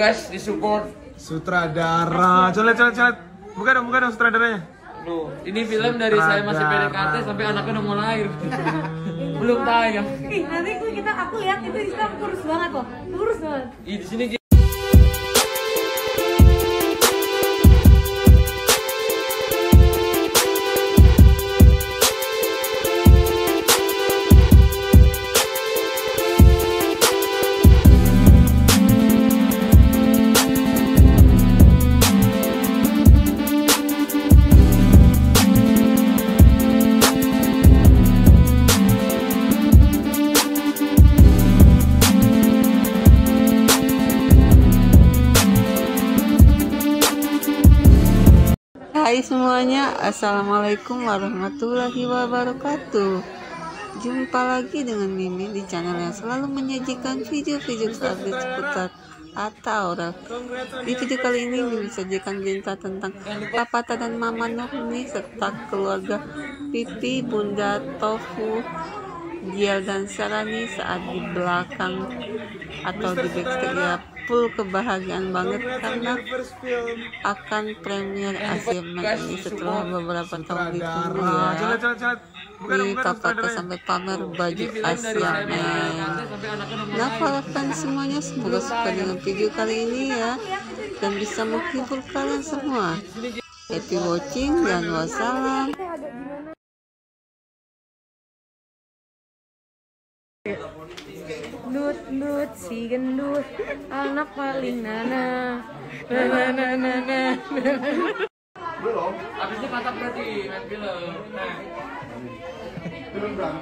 Guys, disupport. Sutradara. Coba coba coba. Buka dong, buka dong sutradaranya. Duh, ini film dari saya masih PDKT sampai anaknya udah mau lahir. Belum tayang. Ih, nanti kita aku lihat itu Islam kurus banget loh. Kurus banget. Ih, di sini Hai semuanya, Assalamualaikum warahmatullahi wabarakatuh. Jumpa lagi dengan Mimi di channel yang selalu menyajikan video-video update seputar atau Di video kali ini Mimi sajikan berita tentang Papa dan Mama Nurni serta keluarga Pipi, Bunda Tofu, Giel dan Sarani saat di belakang atau di backstage full kebahagiaan banget karena akan premier Asia Man ini setelah beberapa tahun Coba ya di sutradaranya. sampai pamer baju Asia saya Man PDKT sampai anaknya udah mau Nah para fans semuanya semoga suka dengan video kali ini ya. Dan bisa menghibur kalian semua. Happy watching dan wassalam Nut nut si gendut anak paling nana. Nana nana nana. Abis itu mantap berarti main film. Nah.